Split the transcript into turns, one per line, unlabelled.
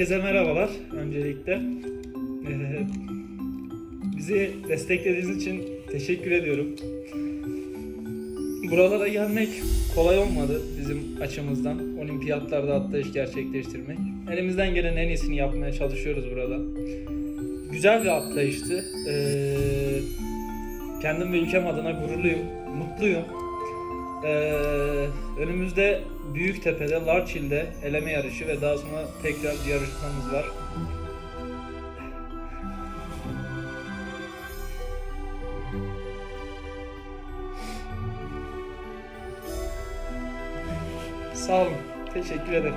Herkese merhabalar öncelikle. Ee, bizi desteklediğiniz için teşekkür ediyorum. Buralara gelmek kolay olmadı bizim açımızdan. Olimpiyatlarda atlayış gerçekleştirmek. Elimizden gelen en iyisini yapmaya çalışıyoruz burada. Güzel bir atlayıştı. Ee, kendim ve ülkem adına gururluyum, mutluyum. Ee, önümüzde Büyüktepe'de, Larçil'de eleme yarışı ve daha sonra tekrar yarışmamız var. Sağ olun. Teşekkür ederim.